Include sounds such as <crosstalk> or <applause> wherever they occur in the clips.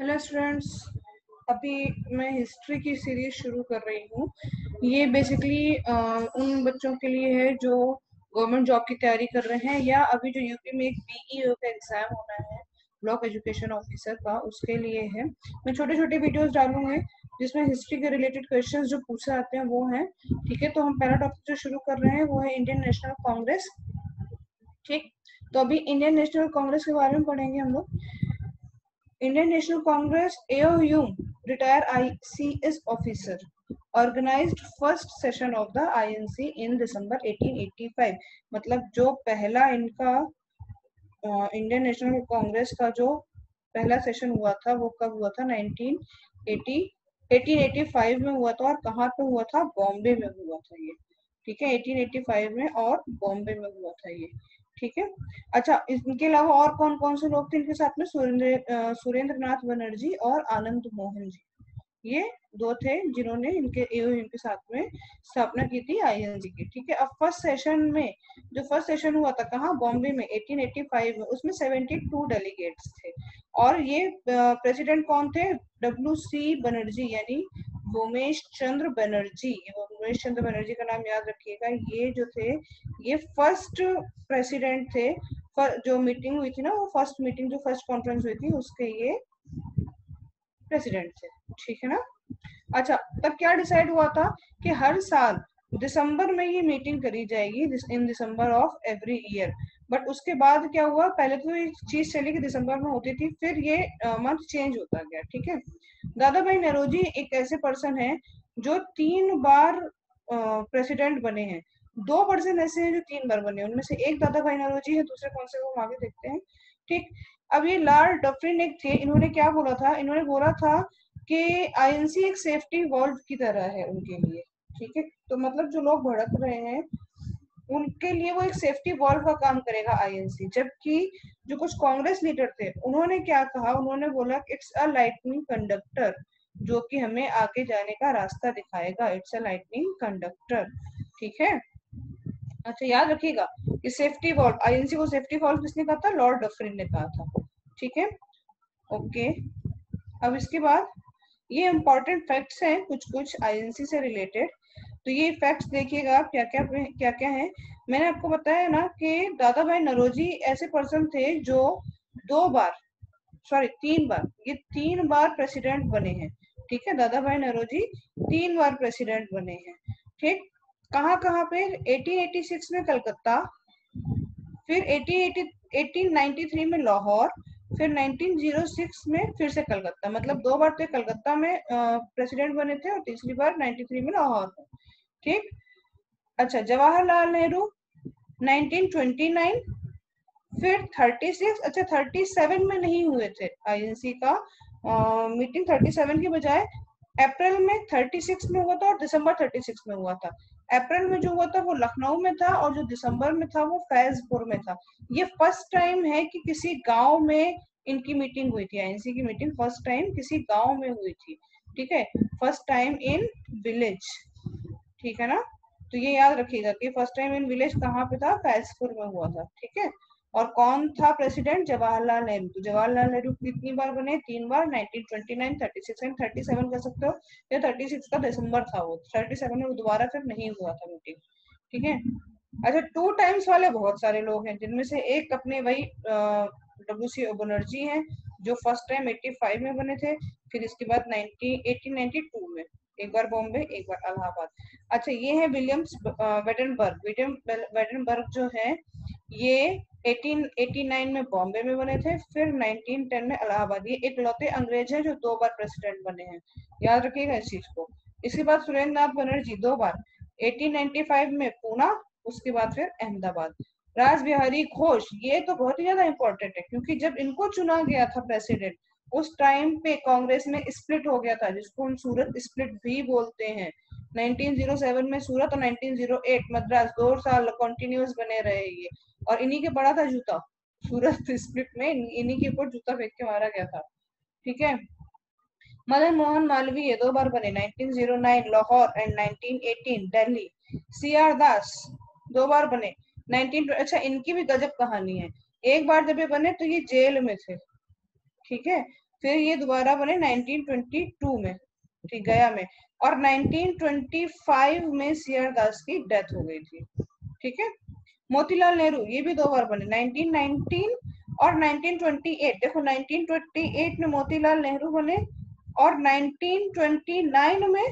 Hello students, अभी मैं history की सीरीज़ शुरू कर रही हूँ। ये बेसिकली उन बच्चों के लिए है जो गवर्नमेंट जॉब की तैयारी कर रहे हैं या अभी जो यूपी में एक बीईओ का एग्ज़ाम होना है ब्लॉक एजुकेशन ऑफिसर का, उसके लिए है। मैं छोटे छोटे वीडियोस डालूँगी, जिसमें हिस्ट्री के रिलेटेड क्वेश्चंस जो पूछे आते हैं वो हैं। ठीक है तो हम पहला टॉपिक जो शुरू कर रहे हैं वो है इंडियन नेशनल कांग्रेस ठीक तो अभी इंडियन नेशनल कांग्रेस के बारे में पढ़ेंगे हम लोग। Indian National Congress AOU retired ICS officer organized first session of the INC in December 1885 मतलब जो पहला इनका इंडियन नेशनल कांग्रेस का जो पहला सेशन हुआ था वो कब हुआ था 1980 1885 में हुआ था और कहाँ पे हुआ था बॉम्बे में हुआ था ये ठीक है 1885 में और बॉम्बे में हुआ था ये ठीक है? अच्छा इनके अलावा और कौन कौन से लोग थे इनके साथ में? सुरेंद्र सुरेंद्र नाथ बनर्जी और आनंद मोहन जी। ये दो थे जिन्होंने इनके इनके साथ में स्थापना की थी आईएनजी की, ठीक है? अब फ़र्स्ट सेशन में, जो फ़र्स्ट सेशन हुआ था कहाँ? बॉम्बे में 1885 में, उसमें 72 डेलीगेट्स थे। और ये प्रेसिडेंट कौन थे? डब्ल्यू सी बनर्जी, यानी उमेश चंद्र बनर्जी उमेश चंद्र बनर्जी का नाम याद रखिएगा, ये जो थे, ये फ़र्स्ट प्रेसिडेंट थे जो मीटिंग हुई थी ना, वो फ़र्स्ट मीटिंग जो फ़र्स्ट कॉन्फ्रेंस हुई थी, उसके ये प्रेसिडेंट थे, ठीक है ना? अच्छा तब क्या डिसाइड हुआ था कि हर साल दिसंबर में ये मीटिंग करी जाएगी in December of every year but उसके बाद क्या हुआ? पहले तो ये चीज़ चली कि दिसंबर में होती थी, फिर ये मंथ चेंज होता गया, ठीक है? दादा भाई नरोजी एक ऐसे पर्सन है जो तीन बार प्रेसिडेंट बने हैं। दो पर्सन ऐसे हैं जो तीन बार बने उनमें से एक दादा भाई नरोजी है, दूसरे कौन से वो हम आगे देखते हैं, ठीक? अब ये लाल डफरिन एक थे, इन्होंने क्या बोला था? इन्होंने बोला था कि आईएनसी एक सेफ्टी वॉल्व की तरह है उनके लिए, ठीक है? तो मतलब जो लोग भड़क रहे हैं उनके लिए वो एक सेफ्टी वॉल्व का काम करेगा आईएनसी जबकि जो कुछ कांग्रेस लीडर थे, उन्होंने क्या कहा? उन्होंने बोला इट्स अ लाइटनिंग कंडक्टर जो कि हमें आगे जाने का रास्ता दिखाएगा। इट्स अ लाइटनिंग कंडक्टर ठीक है? अच्छा याद रखिएगा कि सेफ्टी वॉल्व आईएनसी को सेफ्टी वॉल्व किसने कहा था? लॉर्ड डफरिन ने कहा था, ठीक है? ओके अब इसके बाद ये इंपॉर्टेंट फैक्ट्स हैं कुछ कुछ आईएनसी से रिलेटेड तो ये फैक्ट्स देखिएगा आप क्या क्या क्या क्या है। मैंने आपको बताया ना कि दादा भाई नरोजी ऐसे पर्सन थे जो दो बार सॉरी तीन बार, ये तीन बार प्रेसिडेंट बने हैं। ठीक है दादा भाई नरोजी तीन बार प्रेसिडेंट बने हैं। ठीक कहाँ कहाँ पे 1886 में कलकत्ता, फिर 1880 1893 में लाहौर, फिर 1906 में फिर से कलकत्ता। मतलब दो बार तो कलकत्ता में प्रेसिडेंट बने थे और तीसरी बार 93 में लाहौर में। ठीक? अच्छा जवाहरलाल नेहरू 1929 फिर 36 अच्छा 37 में नहीं हुए थे आईएनसी का आ, मीटिंग 37 के बजाय अप्रैल में 36 में हुआ था और दिसंबर 36 में हुआ था। अप्रैल में जो हुआ था वो लखनऊ में था और जो दिसंबर में था वो फैजपुर में था। ये फ़र्स्ट टाइम है कि किसी गाँव में इनकी मीटिंग हुई थी। आईएनसी की मीटिंग फ़र्स्ट टाइम किसी गाँव में हुई थी। ठीक है? फ़र्स्ट टाइम इन विलेज ठीक है ना? तो ये याद रखिएगा कि फ़र्स्ट टाइम इन विलेज कहाँ पे था? फैजपुर में हुआ था ठीक है? और कौन था प्रेसिडेंट जवाहरलाल नेहरू। तो जवाहरलाल नेहरू कितनी बार बने? तीन बार 1929, 36 एंड 37 कर सकते हो? ये 36 का दिसंबर था वो? 37 में दोबारा फिर नहीं हुआ था मीटिंग ठीक है? अच्छा टू टाइम्स वाले बहुत सारे लोग हैं जिनमें से एक अपने वही डब्ल्यू सी बनर्जी हैं जो फ़र्स्ट टाइम 85 में बने थे फिर इसके बाद 90 1892 में। एक बार बॉम्बे, एक बार इलाहाबाद अच्छा ये है विलियम्स वेडनबर्ग। विलियम वेडनबर्ग जो है, ये 1889 में बॉम्बे में बने थे, फिर 1910 में इलाहाबाद ये एक लौते अंग्रेज़ है जो दो बार प्रेसिडेंट बने हैं। याद रखिएगा इस चीज़ को। इसके बाद सुरेंद्र नाथ बनर्जी दो बार 1895 में पूना, उसके बाद फिर अहमदाबाद। राज बिहारी घोष, ये तो बहुत ही ज़्यादा इंपॉर्टेंट है, क्योंकि जब इनको चुना गया था प्रेसिडेंट उस टाइम पे कांग्रेस में स्प्लिट हो गया था, जिसको हम सूरत स्प्लिट भी बोलते हैं। 1907 में सूरत और 1908 मद्रास, दो साल कंटिन्यूस बने रहे ये। और इन्हीं के बड़ा था जूता। सूरत स्प्लिट में इन्हीं के ऊपर जूता फेंक के मारा गया था। ठीक है? मदन मोहन मालवीय दो बार बने। 1909 Lahore and 1918 Delhi. C R Das दो बार बने। 19 अच्छा इनकी भी गजब कहानी है। एक बार जब ये बने तो ये जेल में थे। ठीक है? फिर ये दोबारा बने 1922 में, ठीक, गया में। और 1925 में सीआर दास की डेथ हो गई थी, ठीक है? मोतीलाल नेहरू, ये भी दो बार बने 1919 और 1928 देखो 1928 में मोतीलाल नेहरू बने और 1929 में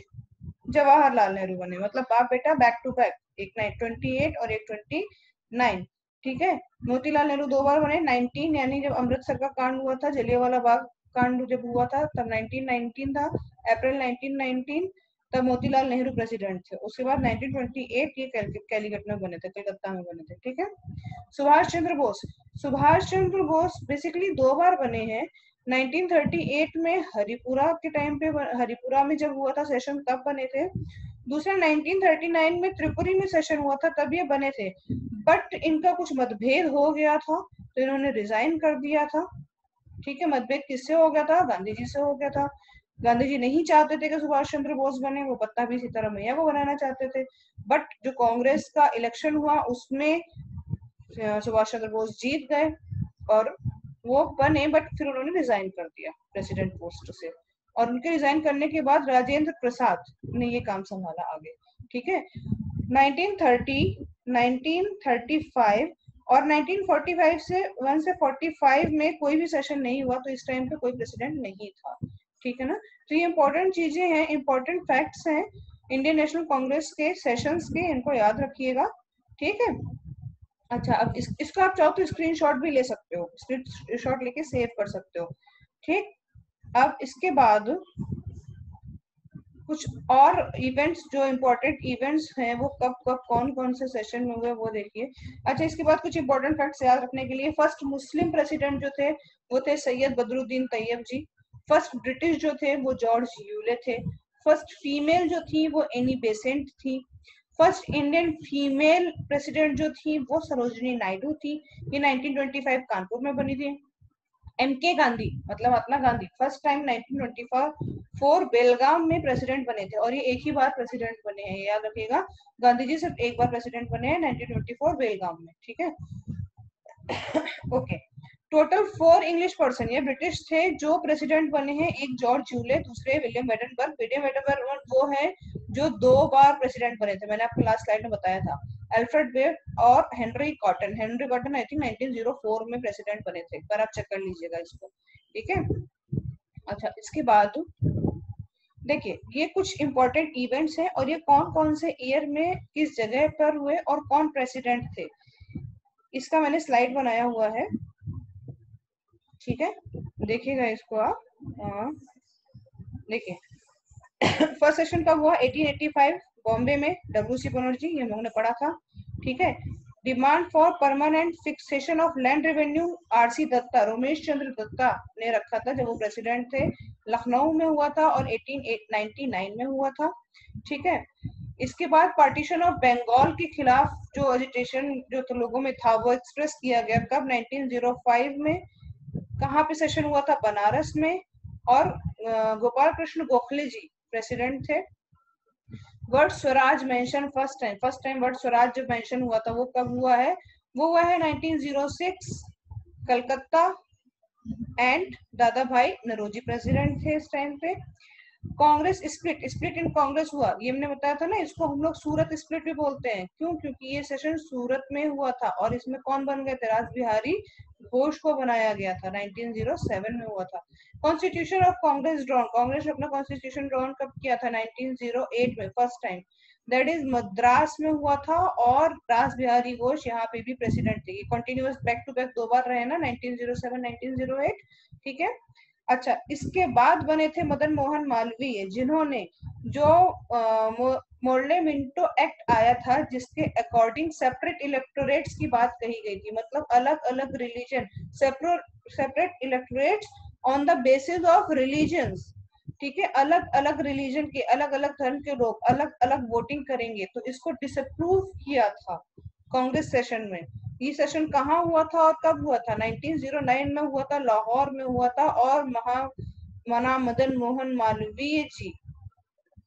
जवाहरलाल नेहरू बने। मतलब बाप बेटा बैक टू बैक एक ट्वेंटी एट और एक ट्वेंटी नाइन, ठीक है? मोतीलाल नेहरू दो बार बने 19 यानी जब अमृतसर का कांड हुआ था, जलियावाला बाग कांड जब हुआ था, तब 1919 था, अप्रैल 1919 तब मोतीलाल नेहरू प्रेसिडेंट थे। उसके बाद 1928 ये कैलिकट में बने थे, कलकत्ता में बने थे, ठीक है? सुभाष चंद्र बोस, सुभाष चंद्र बोस बेसिकली दो बार बने हैं। 1938 में हरिपुरा के टाइम पे हरिपुरा में जब हुआ था सेशन तब बने थे। दूसरा 1939 में त्रिपुरी में सेशन हुआ था, तब ये बने थे। बट इनका कुछ मतभेद हो गया था तो इन्होंने रिजाइन कर दिया था। ठीक है, मतभेद किससे हो गया था? गांधी जी से हो गया था। गांधी जी नहीं चाहते थे कि सुभाष चंद्र बोस बने, वो पत्ता भी मैया को बनाना चाहते थे। बट जो कांग्रेस का इलेक्शन हुआ, उसमें सुभाष चंद्र बोस जीत गए और वो बने बट फिर उन्होंने रिजाइन कर दिया प्रेसिडेंट पोस्ट से। और उनके रिजाइन करने के बाद राजेंद्र प्रसाद ने ये काम संभाला आगे। ठीक है? 1930 1935 और 1945 से 1 से 45 में कोई भी सेशन नहीं हुआ तो इस टाइम पे कोई प्रेसिडेंट नहीं था। ठीक है ना? तो ये इंपॉर्टेंट चीज़ें हैं इंपॉर्टेंट फैक्ट्स हैं। इंडियन नेशनल कांग्रेस के सेशंस के इनको याद रखिएगा। ठीक है? अच्छा अब इस, इसको आप चाहो तो स्क्रीनशॉट भी ले सकते हो। स्क्रीनशॉट लेके सेव कर सकते हो। ठीक? अब इसके बाद कुछ और इवेंट्स जो इम्पोर्टेंट इवेंट्स हैं, वो कब कब, कौन कौन से सेशन में हुए, वो देखिए। अच्छा इसके बाद कुछ इम्पोर्टेंट फैक्ट्स याद रखने के लिए फ़र्स्ट मुस्लिम प्रेसिडेंट जो थे, वो थे सैयद बदरुद्दीन तैयब जी। फ़र्स्ट ब्रिटिश जो थे, वो जॉर्ज यूले थे। फ़र्स्ट फीमेल जो थी, वो एनी बेसेंट थी। फ़र्स्ट इंडियन फीमेल प्रेसिडेंट जो थी, वो सरोजनी नायडू थी। ये 1925 कानपुर में बनी थी। एम के गांधी मतलब महात्मा गांधी फ़र्स्ट टाइम 1924 बेलगाम में प्रेसिडेंट बने थे और ये एक ही बार प्रेसिडेंट बने हैं, याद रखिएगा। गांधी जी सिर्फ़ एक बार प्रेसिडेंट बने हैं 1924 बेलगाम में, ठीक है? <coughs> Okay total four English person ये ब्रिटिश थे, जो प्रेसिडेंट बने हैं, एक जॉर्ज जूले दूसरे विलियम वेडनबर्ग विलियम वेडनबर्ग वो है, जो दो बार प्रेसिडेंट बने थे, मैंने आपको लास्ट स्लाइड में बताया था। अल्फ्रेड बेट और Henry Cotton Henry Cotton I think 1904 में प्रेसिडेंट बने थे, पर आप चेक कर लीजिएगा इसको, ठीक है? अच्छा इसके बाद, देखिए, ये कुछ इंपॉर्टेंट इवेंट्स हैं, और ये कौन कौन से ईयर में, किस जगह पर हुए, और कौन प्रेसिडेंट थे? इसका मैंने स्लाइड बनाया हुआ है। ठीक है? देखिएगा इसको आप। देखिए। <coughs> फ़र्स्ट सेशन कब हुआ? 1885 बॉम्बे में डब्ल्यू सी बनर्जी हम लोगों ने पढ़ा था। ठीक है? Demand for permanent fixation of land revenue RC Dutta, Romesh Chandra Dutta ने रखा था जब वो प्रेसिडेंट थे। लखनऊ में हुआ था और 1899 में हुआ था। ठीक है? इसके बाद पार्टीशन ऑफ़ बंगाल के खिलाफ जो एजिटेशन जो तो लोगों में था, वो एक्सप्रेस किया गया कब? 1905 में। कहाँ पे सेशन हुआ था? बनारस में और गोपाल कृष्ण गोखले जी प्रेसिडेंट थे। Word Swaraj mention first time first time word Swaraj जो मेंशन हुआ था, वो कब हुआ है? वो हुआ है 1906 कलकत्ता एंड दादा भाई नरोजी प्रेसिडेंट थे इस टाइम पे। Congress split split in Congress हुआ। ये हमने बताया था ना, इसको हम लोग सूरत स्प्लिट भी बोलते हैं। क्यों? क्योंकि ये सेशन सूरत में हुआ था और इसमें कौन बन गए थे? राज बिहारी घोष को बनाया गया था। 1907 में हुआ था। Constitution of Congress drawn Congress ने अपना कॉन्स्टिट्यूशन ड्रॉन कब किया था? 1908 में first time that is Madras में हुआ था और राज बिहारी घोष यहाँ पे भी प्रेसिडेंट थे। कंटिन्यूस बैक टू बैक दो बार रहे ना? 1907 1908 ठीक है? अच्छा इसके बाद बने थे मदन मोहन मालवीय, जिन्होंने जो मोरले मिंटो एक्ट आया था, जिसके अकॉर्डिंग सेपरेट इलेक्टोरेट्स की बात कही गई थी मतलब अलग अलग religion separate electorates on the basis of religion ठीक है अलग अलग रिलीजन के अलग अलग धर्म के लोग अलग अलग वोटिंग करेंगे तो इसको डिसअप्रूव किया था, कांग्रेस सेशन में। ये सेशन कहाँ हुआ था और कब हुआ था? 1909 में हुआ था, लाहौर में हुआ था और महा, मना मदन मोहन मालवीय जी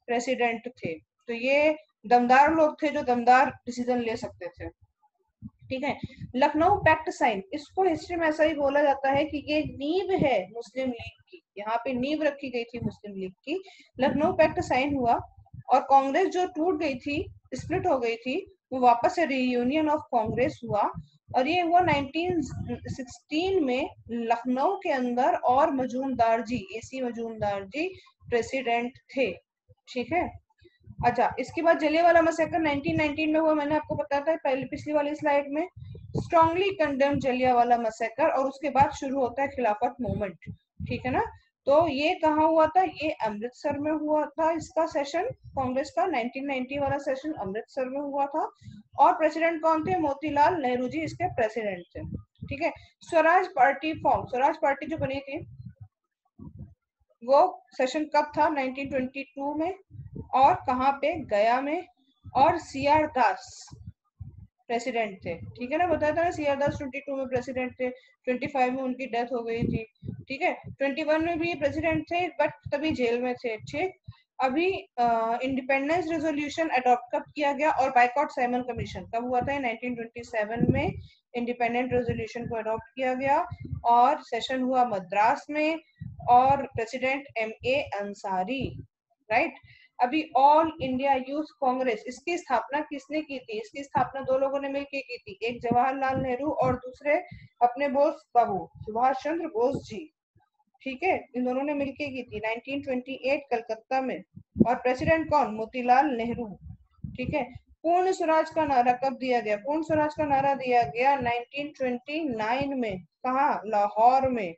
प्रेसिडेंट थे। तो ये दमदार लोग थे जो दमदार डिसीज़न ले सकते थे। ठीक है? लखनऊ पैक्ट साइन इसको हिस्ट्री में ऐसा ही बोला जाता है कि ये नींव है मुस्लिम लीग की। यहाँ पे नींव रखी गई थी मुस्लिम लीग की। लखनऊ पैक्ट साइन हुआ और कांग्रेस जो टूट गई थी स्प्लिट हो गई थी वो वापस से रियूनियन ऑफ़ कांग्रेस हुआ और ये हुआ 1916 में लखनऊ के अंदर और मजूमदार जी एसी मजूमदार जी प्रेसिडेंट थे, ठीक है? अच्छा इसके बाद जलियावाला मसेकर 1919 में हुआ, मैंने आपको बताया था पहले, पिछली वाली स्लाइड में। स्ट्रांगली कंडेम जलिया वाला मसेकर और उसके बाद शुरू होता है खिलाफत मूवमेंट ठीक है ना? तो ये कहा हुआ था? ये अमृतसर में हुआ था इसका सेशन कांग्रेस का 1990 वाला सेशन अमृतसर में हुआ था। और प्रेसिडेंट कौन थे? मोतीलाल नेहरू जी इसके प्रेसिडेंट थे। ठीक है? Swaraj party form Swaraj party जो बनी थी, वो सेशन कब था? 1922 में। और कहाँ पे? गया में। और सी आर दास। प्रेसिडेंट थे। ठीक है ना? बताया था ना C R Das twenty two में प्रेसिडेंट थे ट्वेंटी फाइव में उनकी डेथ हो गई थी। ठीक है? ट्वेंटी वन में भी प्रेसिडेंट थे बट तभी जेल में थे ठीक अभी इंडिपेंडेंस रेजोल्यूशन अडॉप्ट कब किया गया और बाइकआउट साइमन कमीशन कब हुआ था? 1927 में इंडिपेंडेंट रेजोल्यूशन को अडॉप्ट किया गया और सेशन हुआ मद्रास में और president M A Ansari right अभी ऑल इंडिया यूथ कांग्रेस इसकी स्थापना किसने की थी? इसकी स्थापना दो लोगों ने मिलकर की थी, एक जवाहरलाल नेहरू और दूसरे अपने बोस बाबू, सुभाष चंद्र बोस जी। ठीक है? इन दोनों ने मिलकर की थी 1928 कलकत्ता में। और प्रेसिडेंट कौन? मोतीलाल नेहरू। ठीक है? पूर्ण स्वराज का नारा कब दिया गया? पूर्ण स्वराज का नारा दिया गया 1929 में। कहा? लाहौर में।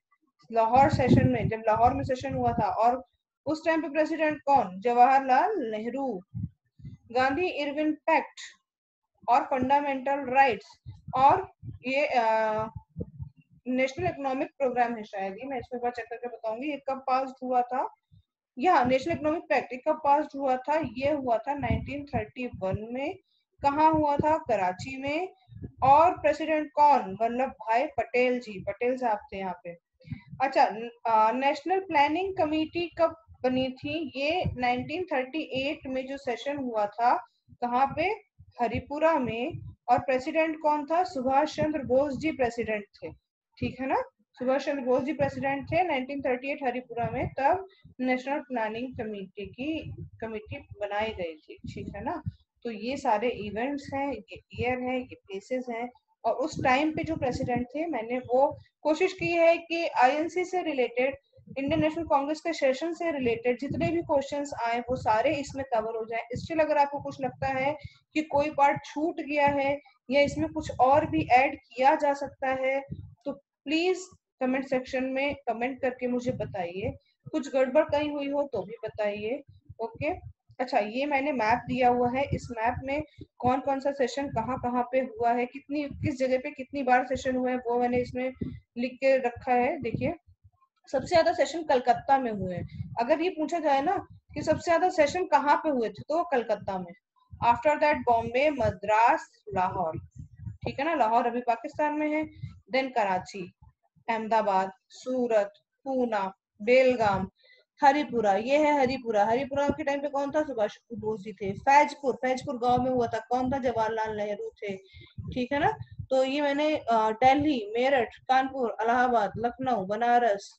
लाहौर सेशन में, जब लाहौर में सेशन हुआ था और उस टाइम पे प्रेसिडेंट कौन? जवाहरलाल नेहरू। गांधी इरविन पैक्ट और फंडामेंटल राइट्स और ये नेशनल इकोनॉमिक प्रोग्राम है शायद ही, मैं इसमें बार चेक करके बताऊँगी, ये कब पास हुआ था? या नेशनल इकोनॉमिक पैक्ट कब पास हुआ था? ये हुआ था 1931 में। कहा हुआ था? कराची में। और प्रेसिडेंट कौन? वल्लभ भाई पटेल जी। पटेल साहब थे यहाँ पे। अच्छा नेशनल प्लानिंग कमेटी कब बनी थी। ये 1938 में जो सेशन हुआ था, कहाँ पे? हरिपुरा में। और प्रेसिडेंट कौन था? सुभाष चंद्र बोस जी प्रेसिडेंट थे। ठीक है ना? सुभाष चंद्र बोस जी प्रेसिडेंट थे 1938 हरिपुरा में। तब नेशनल प्लानिंग कमेटी की, कमेटी बनाई गई थी। ठीक है ना? तो ये सारे इवेंट्स हैं, ये ईयर है, ये प्लेसेस हैं। और उस टाइम पे जो प्रेसिडेंट थे, मैंने वो कोशिश की है कि आईएनसी से रिलेटेड इंडियन नेशनल कांग्रेस के सेशन से रिलेटेड जितने भी क्वेश्चंस आए, वो सारे इसमें कवर हो जाए। स्टिल अगर आपको कुछ लगता है कि कोई पार्ट छूट गया है या इसमें कुछ और भी ऐड किया जा सकता है तो प्लीज़ कमेंट सेक्शन में कमेंट करके मुझे बताइए। कुछ गड़बड़ कहीं हुई हो तो भी बताइए। ओके अच्छा ये मैंने मैप दिया हुआ है। इस मैप में कौन कौन सा सेशन कहाँ कहाँ पे हुआ है? कितनी, किस जगह पे कितनी बार सेशन हुआ है? वो मैंने इसमें लिख के रखा है। देखिए। सबसे ज़्यादा सेशन कलकत्ता में हुए हैं। अगर ये पूछा जाए ना कि सबसे ज़्यादा सेशन कहाँ पे हुए थे तो वो कलकत्ता में। आफ्टर दैट बॉम्बे मद्रास लाहौर ठीक है ना? लाहौर अभी पाकिस्तान में है। देन कराची अहमदाबाद सूरत पूना बेलगाम हरिपुरा ये है हरिपुरा हरिपुरा के टाइम पे कौन था सुभाष बोस जी थे? फैजपुर फैजपुर गाँव में हुआ था। कौन था? जवाहरलाल नेहरू थे। ठीक है ना? तो ये मैंने दिल्ली, मेरठ, कानपुर इलाहाबाद लखनऊ, बनारस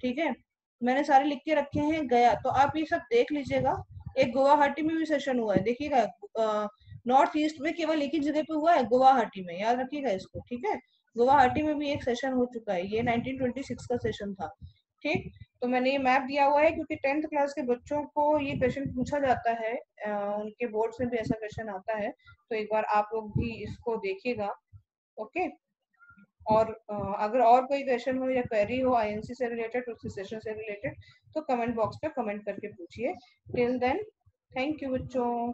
ठीक है? मैंने सारे लिख के रखे हैं, गया। तो आप ये सब देख लीजिएगा। एक गुवाहाटी में भी सेशन हुआ है, देखिएगा। नॉर्थ ईस्ट में केवल एक ही जगह पे हुआ है, गुवाहाटी में। याद रखिएगा इसको, ठीक है? गुवाहाटी में भी एक सेशन हो चुका है, ये 1926 का सेशन था, ठीक? तो मैंने ये मैप दिया हुआ है, क्योंकि टेंथ क्लास के बच्चों को ये क्वेश्चन पूछा जाता है उनके बोर्ड में भी ऐसा क्वेश्चन आता है। तो एक बार आप लोग भी इसको देखिएगा, ओके? और अगर और कोई क्वेश्चन हो या क्वेरी हो आईएनसी से रिलेटेड उस सेशन से रिलेटेड तो कमेंट बॉक्स पे कमेंट करके पूछिए। टिल देन थैंक यू बच्चों।